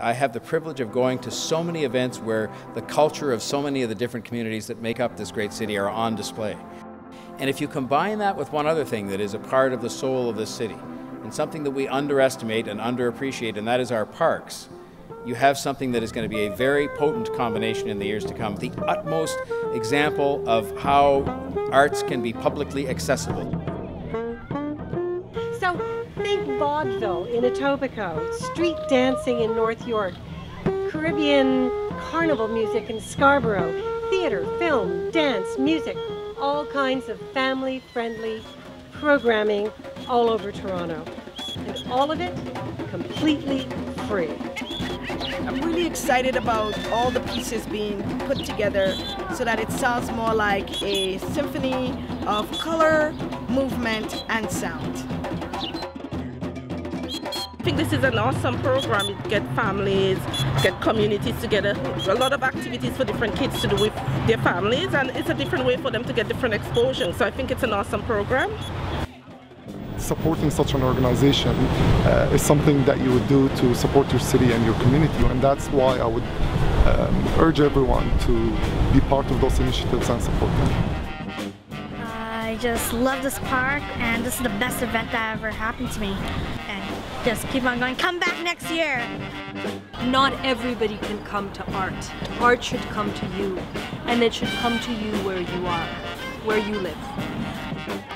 I have the privilege of going to so many events where the culture of so many of the different communities that make up this great city are on display. And if you combine that with one other thing that is a part of the soul of this city, and something that we underestimate and underappreciate, and that is our parks, you have something that is going to be a very potent combination in the years to come. The utmost example of how arts can be publicly accessible. Think vaudeville in Etobicoke, street dancing in North York, Caribbean carnival music in Scarborough, theater, film, dance, music, all kinds of family-friendly programming all over Toronto. And all of it completely free. I'm really excited about all the pieces being put together so that it sounds more like a symphony of color, movement, and sound. I think this is an awesome program. It get families, get communities together. A lot of activities for different kids to do with their families and it's a different way for them to get different exposure. So I think it's an awesome program. Supporting such an organization uh, is something that you would do to support your city and your community and that's why I would um, urge everyone to be part of those initiatives and support them. I just love this park and this is the best event that ever happened to me. And just keep on going. Come back next year. Not everybody can come to art. Art should come to you, and it should come to you where you are, where you live.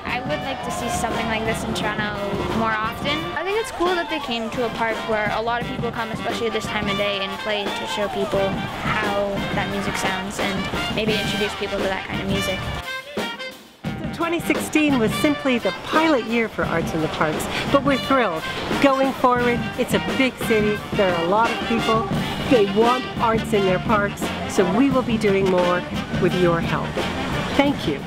I would like to see something like this in Toronto more often. I think it's cool that they came to a park where a lot of people come, especially at this time of day, and play to show people how that music sounds and maybe introduce people to that kind of music. 2016 was simply the pilot year for Arts in the Parks, but we're thrilled. Going forward, it's a big city, there are a lot of people, they want arts in their parks, so we will be doing more with your help. Thank you.